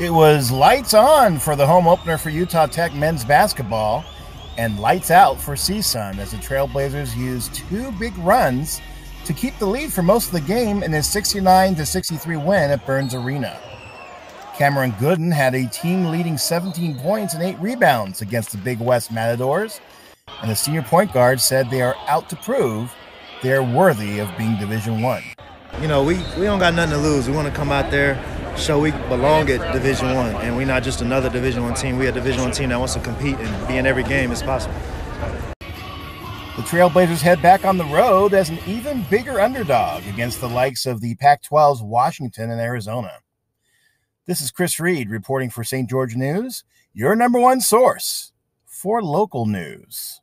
It was lights on for the home opener for Utah Tech men's basketball and lights out for CSUN as the Trailblazers used two big runs to keep the lead for most of the game in a 69 63 win at Burns Arena. Cameron Gooden had a team leading 17 points and 8 rebounds against the Big West Matadors, and the senior point guard said they are out to prove they are worthy of being Division 1. You know, we, we don't got nothing to lose. We want to come out there show we belong at Division One, and we're not just another Division One team. We're a Division One team that wants to compete and be in every game as possible. The Trailblazers head back on the road as an even bigger underdog against the likes of the Pac 12's Washington and Arizona. This is Chris Reed reporting for St. George News, your number one source for local news.